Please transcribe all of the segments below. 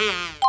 Yeah.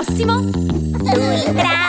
Prossimo? L'Ultrasaurus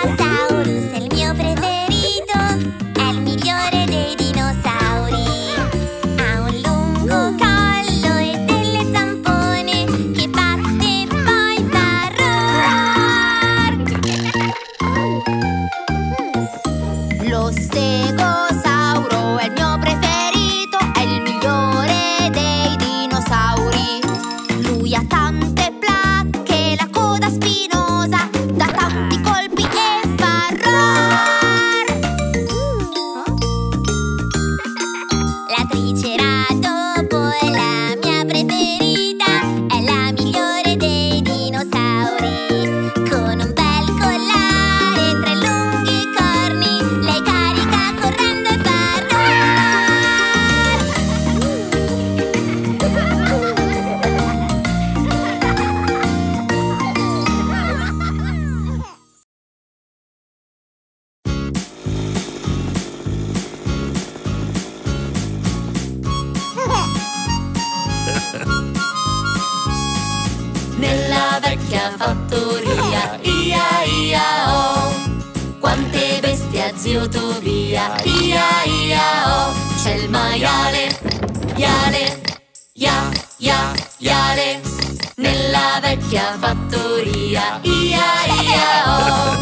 Nella vecchia fattoria. Ia ia oh.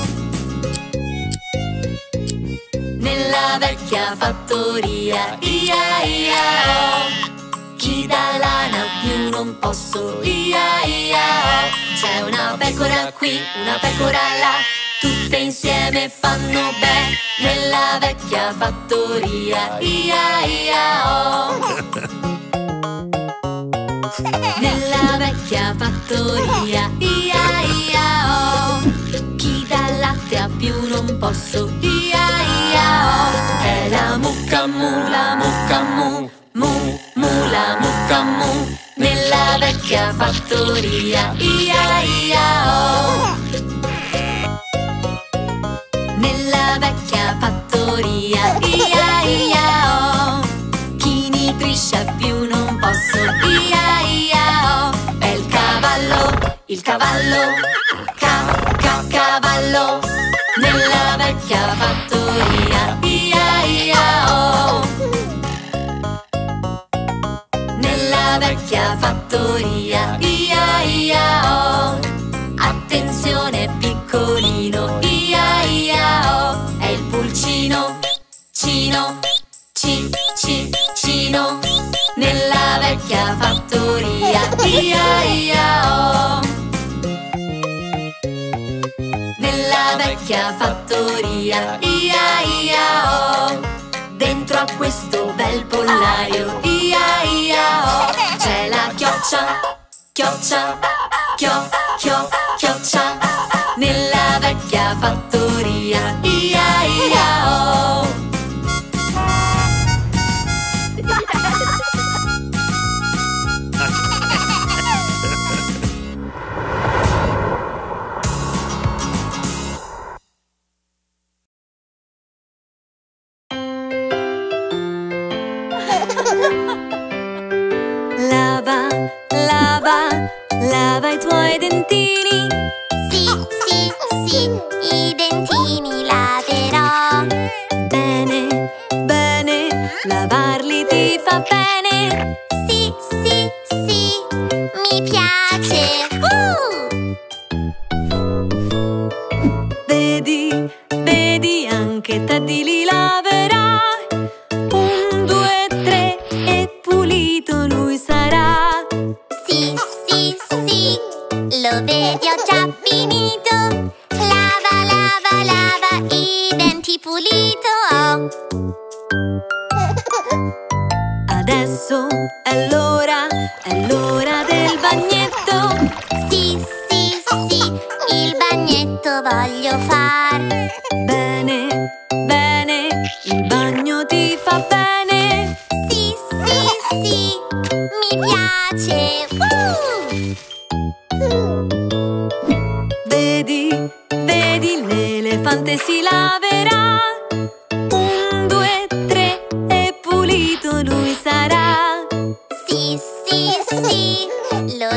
Nella vecchia fattoria. Ia ia oh. Chi dà lana più non posso. Ia ia oh. C'è una pecora qui, una pecora là. Tutte insieme fanno bene Nella vecchia fattoria. Ia ia oh. Nella vecchia fattoria Ia ia oh. Chi dà latte a più non posso Ia ia oh. È la mucca mu, la mucca mu Mu, mu, la mucca mu. Nella vecchia fattoria Ia ia oh. Nella vecchia fattoria Ia ia oh il cavallo. Ca, ca, cavallo. Nella vecchia fattoria. Ia ia oh. Nella vecchia fattoria. Ia ia oh. Attenzione piccolino. Ia ia oh. È il pulcino. Cino. Ci, ci, cino. Nella vecchia fattoria. Ia ia oh vecchia fattoria. Ia ia oh. Dentro a questo bel pollaio. Ia ia oh. C'è la chioccia Chioccia Chio,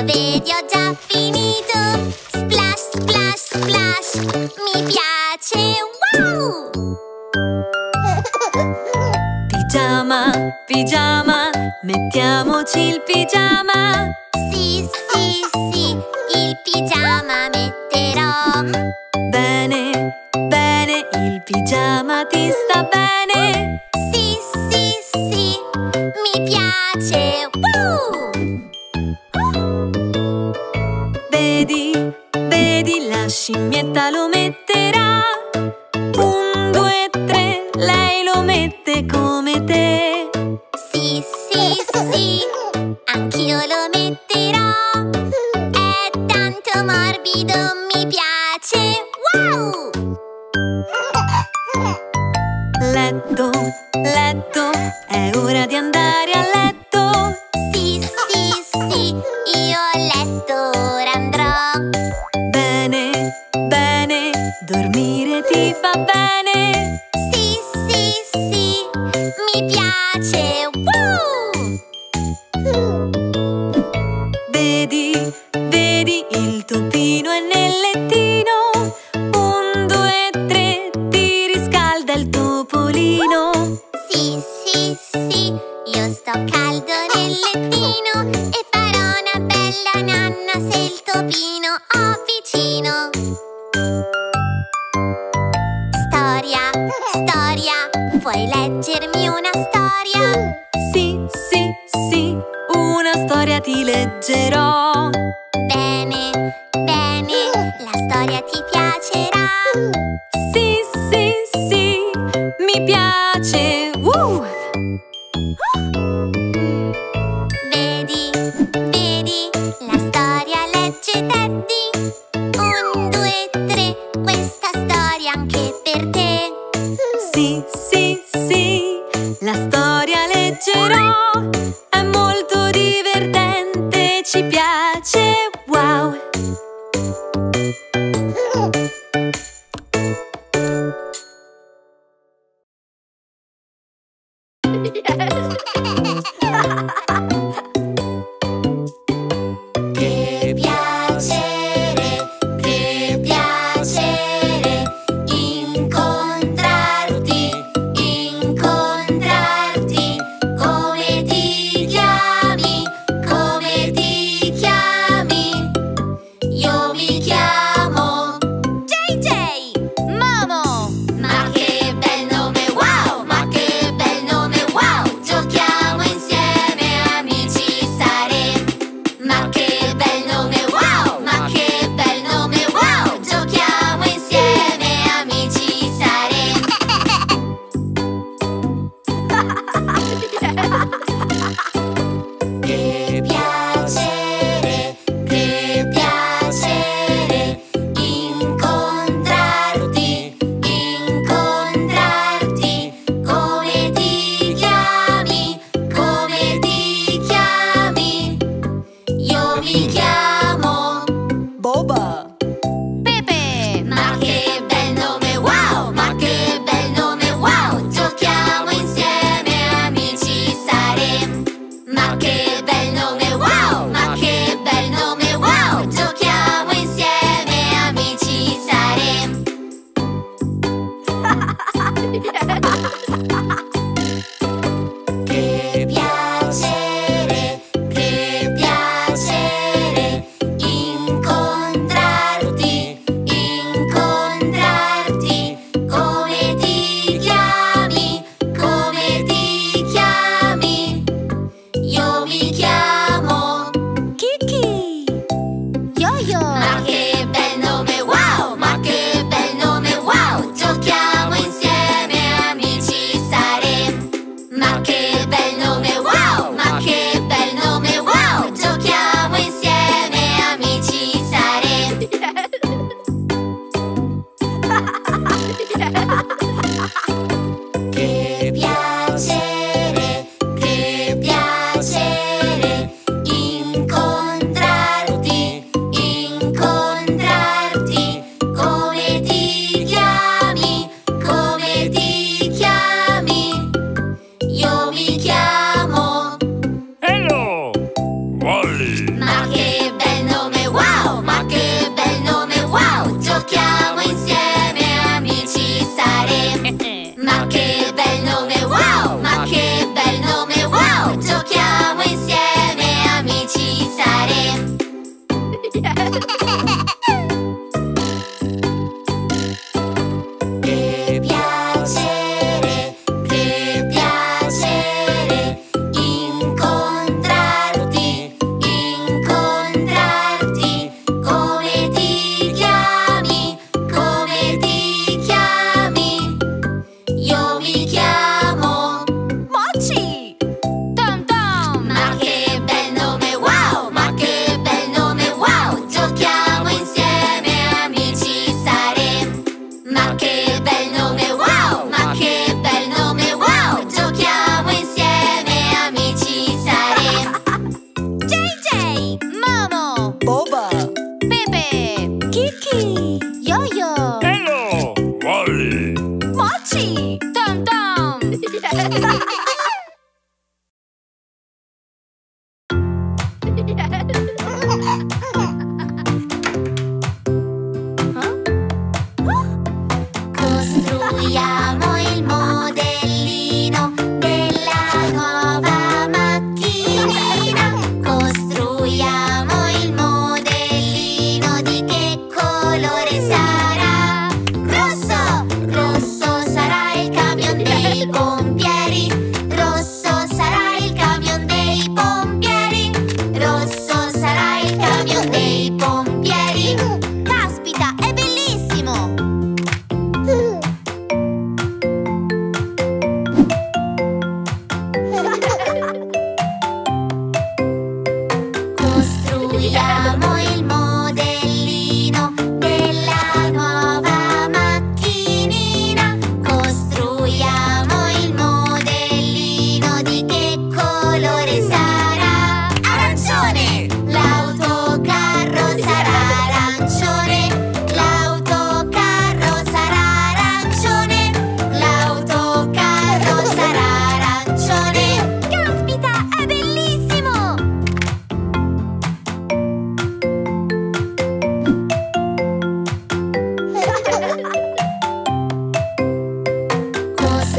it, your job. freedom. Storia, puoi leggermi una storia?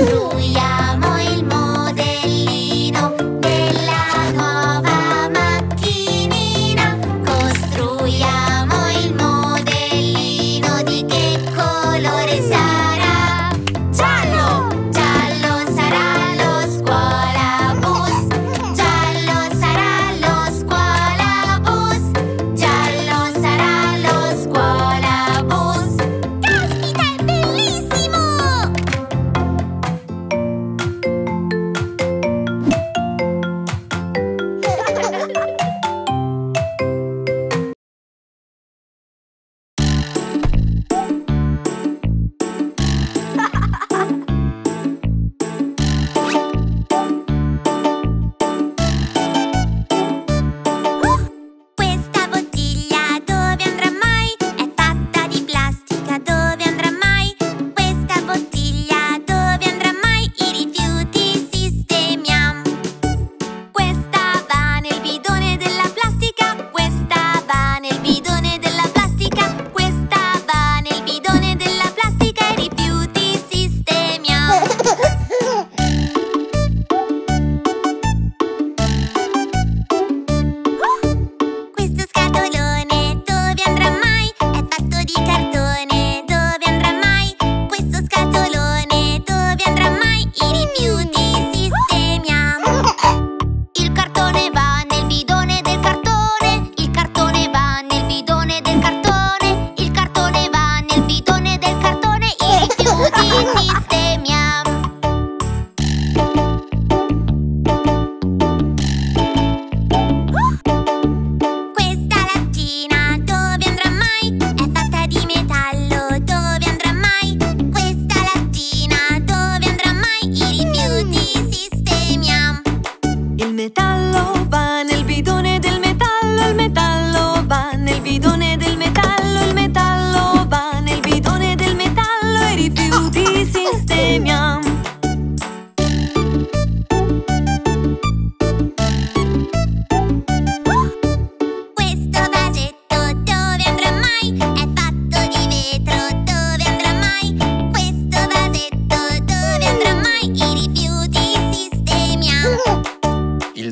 数呀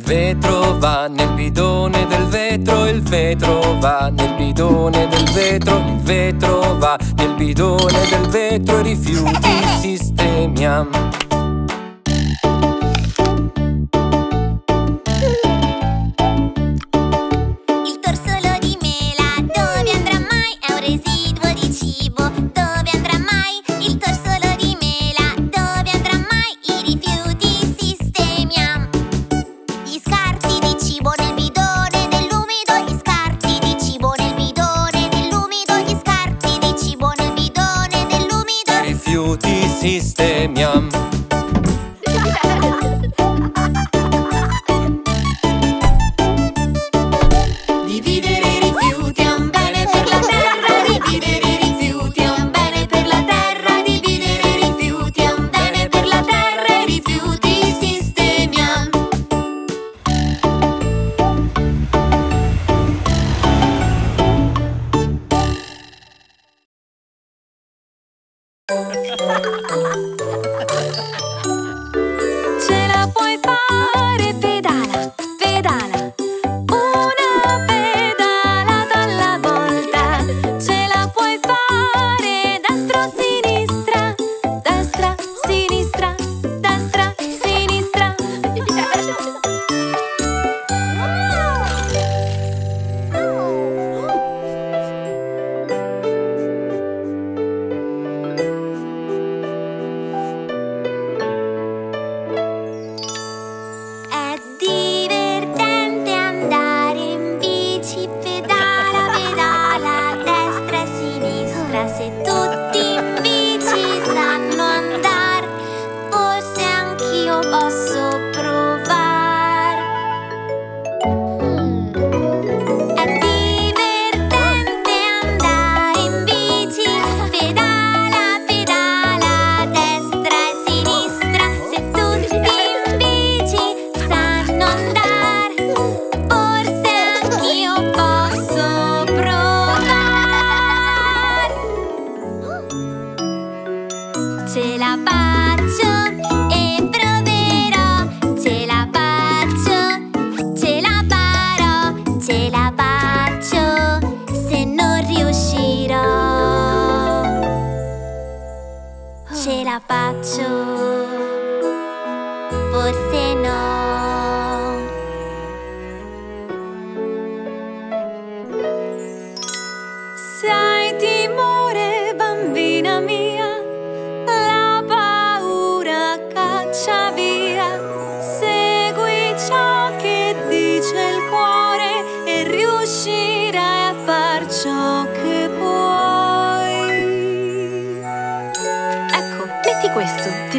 vetro va nel bidone del vetro, il vetro va nel bidone del vetro, il vetro va nel bidone del vetro, i rifiuti sistemiamo. battle.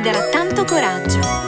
Ringrazio la mia famiglia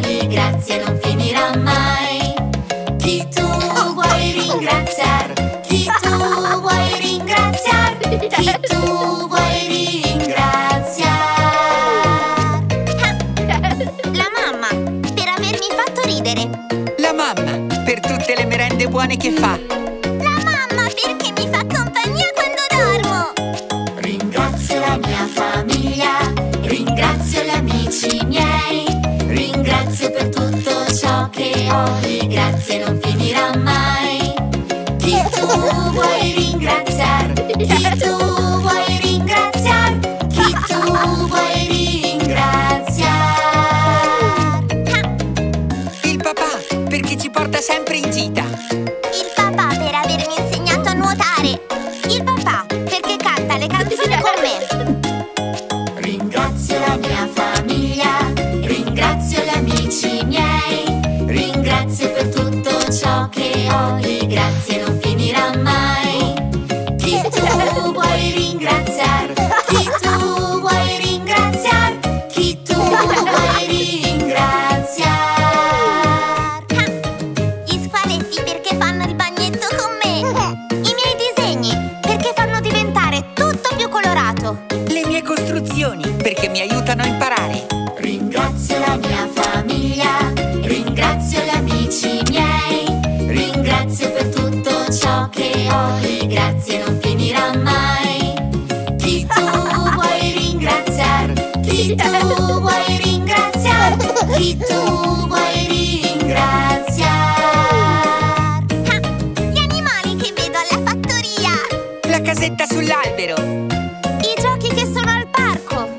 e grazie non finirà mai. Chi tu vuoi ringraziare? Chi tu vuoi ringraziare? Chi tu vuoi ringraziare? La mamma, per avermi fatto ridere. La mamma, per tutte le merende buone che fa. Grazie non finirà mai. Chi tu vuoi ringraziare? Chi tu vuoi ringraziare? Chi tu vuoi ringraziare? Il papà, perché ci porta sempre grazie non finirà mai. Chi tu vuoi ringraziare? Chi tu vuoi ringraziare? Chi tu vuoi ringraziare? Ah, Gli animali che vedo alla fattoria. La casetta sull'albero. I giochi che sono al parco.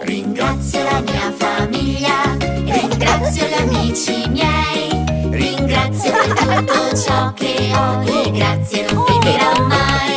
Ringrazio la mia famiglia, ringrazio gli amici miei, tutto ciò che ho e grazie non finirà mai.